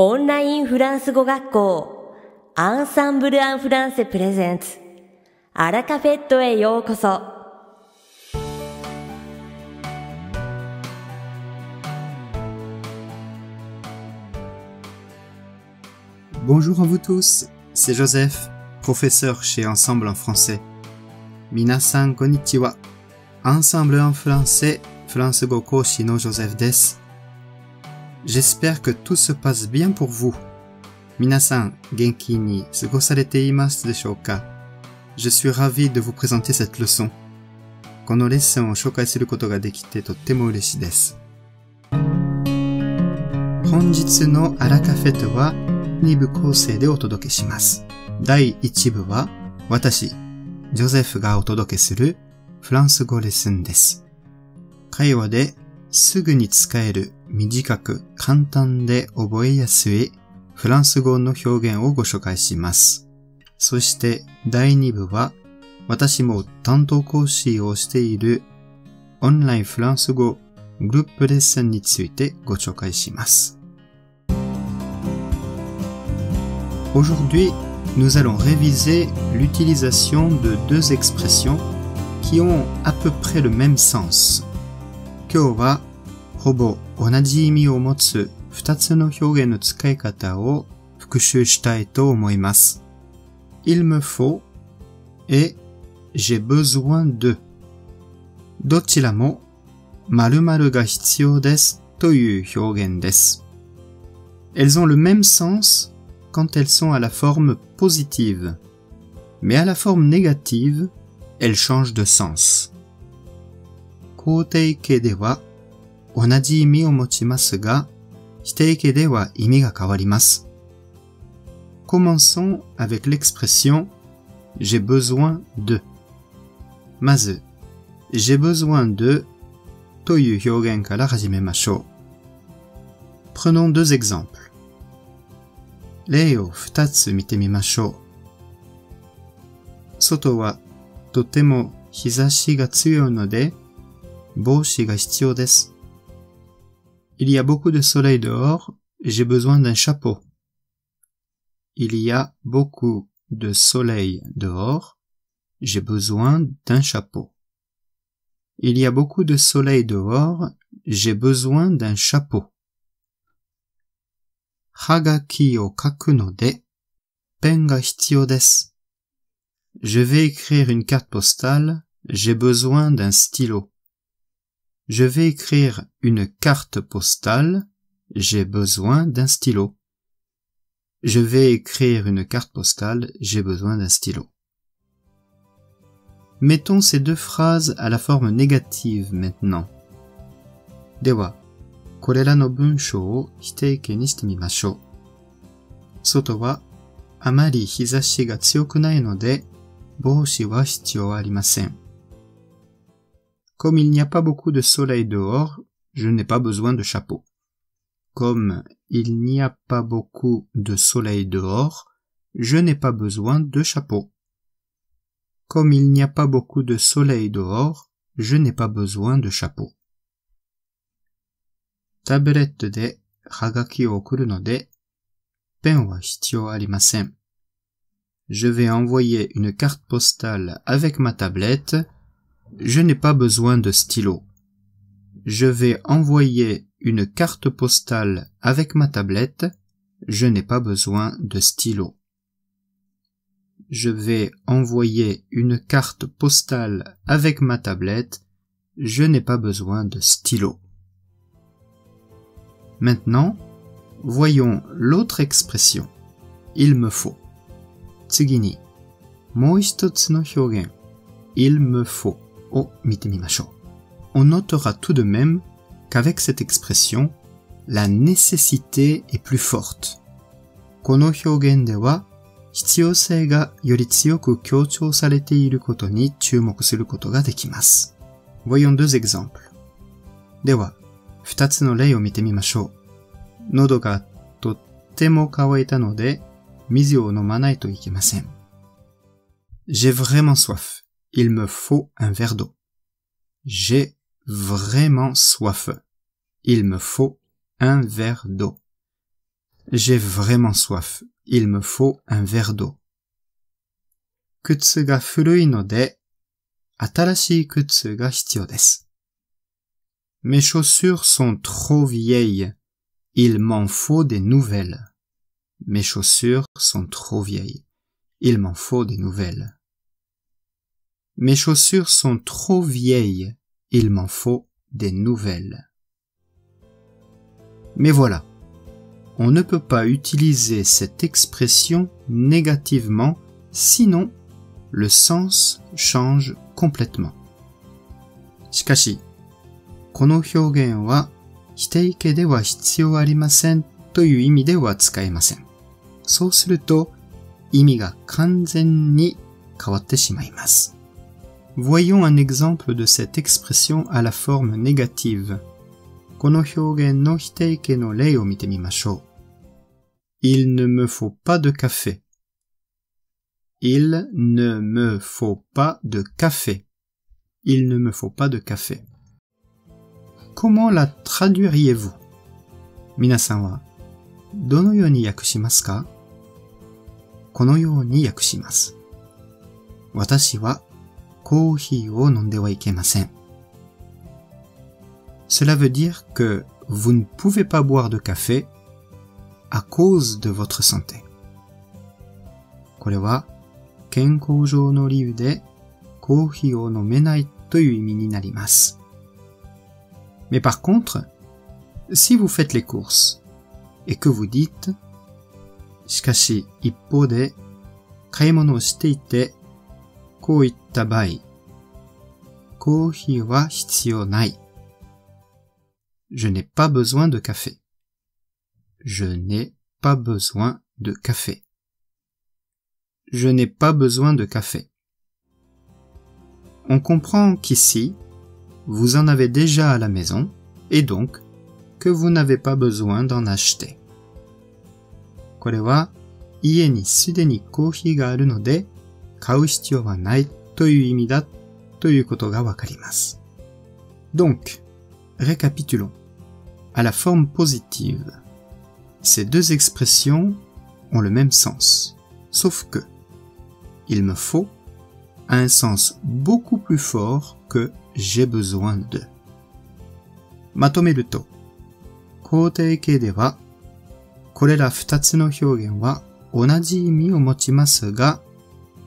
オンラインフランス語学校アンサンブル・アン・フランセプレゼンツアラカフェットへようこそ Bonjour à vous tous, c'est Joseph, professeur chez Ensemble en français. Minasan konnichiwa. Ensemble en français, France go koshi no Joseph desu. J'espère que tout se passe bien pour vous. Minasan, genki ni sugosarete imasu deshou ka? Je suis ravi de vous présenter cette leçon. このレッスンを紹介することができてとっても嬉しいです。本日のアラカフェとは2部構成でお届けします。第1部は私、ジョゼフがお届けするフランス語レッスンです。会話ですぐに使える短く簡単で覚えやすいフランス語の表現をご紹介します。そして第2部は私も担当講師をしているオンラインフランス語グループレッスンについてご紹介します。Aujourd'hui, nous allons réviser l'utilisation de deux expressions qui ont à peu près le même sens. 今日はほぼ同じ意味を持つ二つの表現の使い方を復習したいと思います。il me faut et j'ai besoin de どちらも〇〇が必要ですという表現です。Elles ont le même sens quand elles sont à la forme positive. Mais à la forme négative, elles changent de sens. 肯定形では 同じ意味を持ちますが、否定形では意味が変わります。Commençons avec l'expression j'ai besoin de. まず、j'ai besoin de という表現から始めましょう。Prenons deux exemples. 例を二つ見てみましょう。外はとても日差しが強いので帽子が必要です。Il y a beaucoup de soleil dehors, j'ai besoin d'un chapeau. Il y a beaucoup de soleil dehors, j'ai besoin d'un chapeau. Il y a beaucoup de soleil dehors, j'ai besoin d'un chapeau. Hagaki o kaku no de pen ga desu. Je vais écrire une carte postale, j'ai besoin d'un stylo. Je vais écrire une carte postale. J'ai besoin d'un stylo. Je vais écrire une carte postale. J'ai besoin d'un stylo. Mettons ces deux phrases à la forme négative maintenant. Dewa, Comme il n'y a pas beaucoup de soleil dehors, je n'ai pas besoin de chapeau. Comme il n'y a pas beaucoup de soleil dehors, je n'ai pas besoin de chapeau. Comme il n'y a pas beaucoup de soleil dehors, je n'ai pas besoin de chapeau. タブレットではがきを送るので、ペンは必要ありません。Je vais envoyer une carte postale avec ma tablette. je n'ai pas besoin de stylo. Je vais envoyer une carte postale avec ma tablette. Je n'ai pas besoin de stylo. Je vais envoyer une carte postale avec ma tablette. Je n'ai pas besoin de stylo. Maintenant, voyons l'autre expression. Il me faut. Tsugini. Il me faut. を見てみましょう。On notera tout de même qu'avec cette expression, la nécessité est plus forte. この表現では、必要性がより強く強調されていることに注目することができます。Voyons deux exemples. では、二つの例を見てみましょう。喉がとっても乾いたので、水を飲まないといけません。J'ai vraiment soif. Il me faut un verre d'eau. J'ai vraiment soif. Il me faut un verre d'eau. J'ai vraiment soif. Il me faut un verre d'eau. 靴が古いので、新しい靴が必要です。Mes chaussures sont trop vieilles. Il m'en faut des nouvelles. Mes chaussures sont trop vieilles. Il m'en faut des nouvelles. Mes chaussures sont trop vieilles. Il m'en faut des nouvelles. Mais voilà. On ne peut pas utiliser cette expression négativement, sinon le sens change complètement. しかし、この表現は否定形では必要ありませんという意味では使えません。そうすると意味が完全に変わってしまいます。 Voyons un exemple de cette expression à la forme négative. Il ne me faut pas de café. Il ne me faut pas de café. Il ne me faut pas de café. Comment la traduiriez-vous? Minasan dono yo ni yakushimasu ka? Kono yo ni yakushimasu. Watashi wa コーヒーを飲んではいけません。Cela veut dire que vous ne pouvez pas boire de café à cause de votre santé. これは健康上の理由でコーヒーを飲めないという意味になります。Mais par contre, si vous faites les courses et que vous dites しかし一方で買い物をしていて こういった場合、コーヒーは必要ない。Je n'ai pas besoin de café. Je n'ai pas besoin de café. Je n'ai pas besoin de café. On comprend qu'ici, vous en avez déjà à la maison et donc que vous n'avez pas besoin d'en acheter. これは家にすでにコーヒーがあるので 買う必要はないという意味だということがわかります。Donc, récapitulons. À la forme positive, ces deux expressions ont le même sens, sauf que il me faut a un sens beaucoup plus fort que j'ai besoin de. まとめると、肯定形では、これら二つの表現は同じ意味を持ちますが、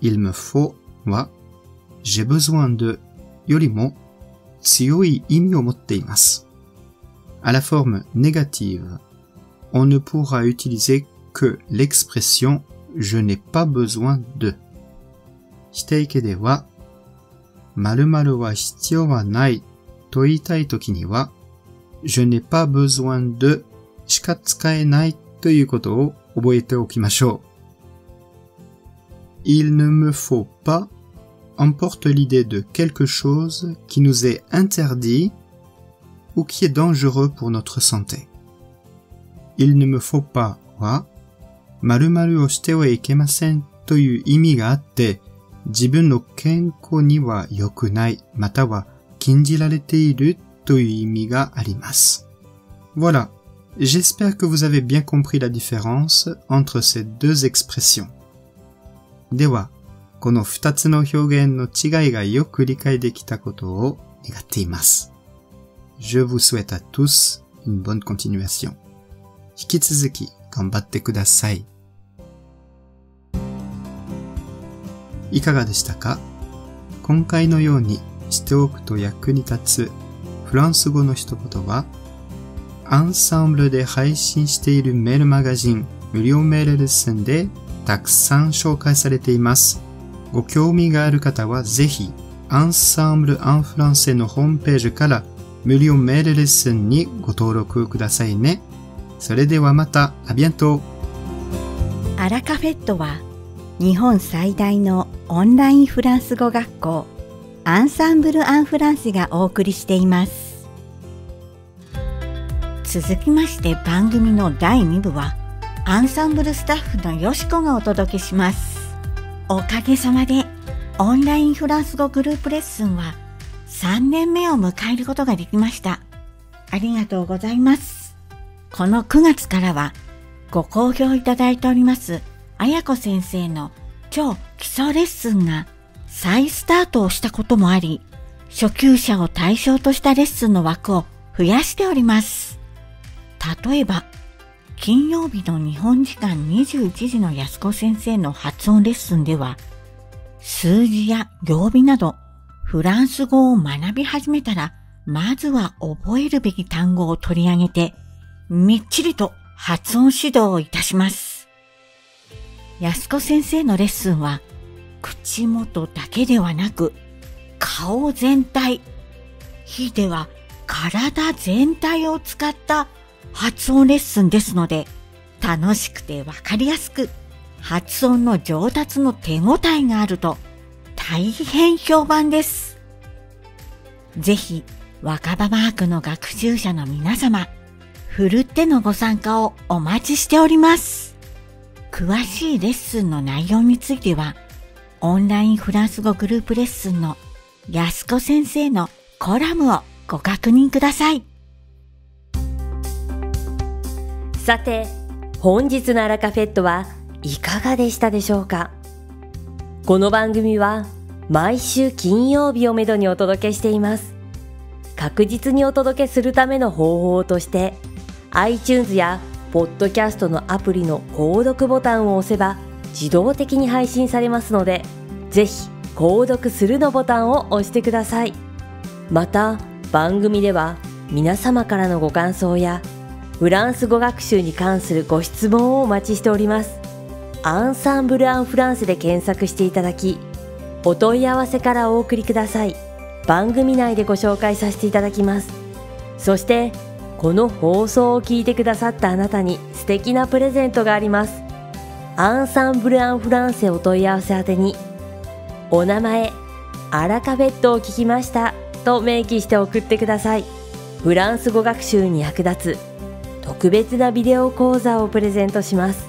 il me faut は j'ai besoin de よりも強い意味を持っています。À la forme négative, on ne pourra utiliser que l'expression je n'ai pas besoin de. 否定形では、〇〇は必要はないと言いたいときには、je n'ai pas besoin de しか使えないということを覚えておきましょう。 Il ne me faut pas emporte l'idée de quelque chose qui nous est interdit ou qui est dangereux pour notre santé. Il ne me faut pas は、〇〇をしてはいけませんという意味があって、自分の健康には良くない、または禁じられているという意味があります。Voilà. J'espère que vous avez bien compris la différence entre ces deux expressions. では、この二つの表現の違いがよく理解できたことを願っています。Je vous souhaite à tous une bonne continuation. 引き続き頑張ってください。いかがでしたか？今回のようにしておくと役に立つフランス語の一言は、アンサンブルで配信しているメールマガジン無料メールレッスンでたくさん紹介されています。ご興味がある方はぜひ、アンサンブル・アン・フランセのホームページから無料メールレッスンにご登録くださいね。それではまた、アビアントアラカフェットは日本最大のオンラインフランス語学校アンサンブル・アン・フランセがお送りしています続きまして番組の第2部はアンサンブルスタッフのよしこがお届けします。おかげさまでオンラインフランス語グループレッスンは3年目を迎えることができました。ありがとうございます。この9月からはご好評いただいております、あやこ先生の超基礎レッスンが再スタートをしたこともあり、初級者を対象としたレッスンの枠を増やしております。例えば、金曜日の日本時間21時の安子先生の発音レッスンでは、数字や曜日などフランス語を学び始めたら、まずは覚えるべき単語を取り上げて、みっちりと発音指導をいたします。安子先生のレッスンは、口元だけではなく、顔全体、ひでは体全体を使った発音レッスンですので、楽しくてわかりやすく、発音の上達の手応えがあると、大変評判です。ぜひ、若葉マークの学習者の皆様、ふるってのご参加をお待ちしております。詳しいレッスンの内容については、オンラインフランス語グループレッスンの安子先生のコラムをご確認ください。さて、本日のアラカフェットはいかがでしたでしょうか？この番組は毎週金曜日をめどにお届けしています。確実にお届けするための方法として iTunes やポッドキャストのアプリの購読ボタンを押せば自動的に配信されますのでぜひ購読するのボタンを押してください。また番組では皆様からのご感想やフランス語学習に関するご質問をお待ちしております。アンサンブル・アン・フランスで検索していただき、お問い合わせからお送りください。番組内でご紹介させていただきます。そして、この放送を聞いてくださったあなたに素敵なプレゼントがあります。アンサンブル・アン・フランセお問い合わせ宛てに、お名前、アラカフェットを聞きましたと明記して送ってください。フランス語学習に役立つ特別なビデオ講座をプレゼントします。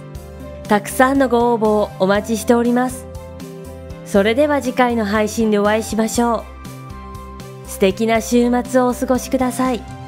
たくさんのご応募をお待ちしております。それでは次回の配信でお会いしましょう。素敵な週末をお過ごしください。